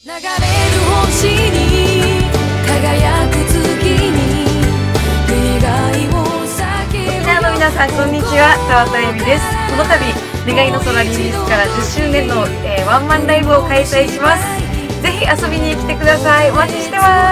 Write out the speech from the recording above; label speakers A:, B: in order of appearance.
A: 流れる星に輝く月に願いを叫ぶ。
B: 沖縄の皆さんこんにちは。田恵美です。この度願いの空リリースから10周年の、えーワンマンライブを開催します。ぜひ遊びに来てください。お待ちしてます。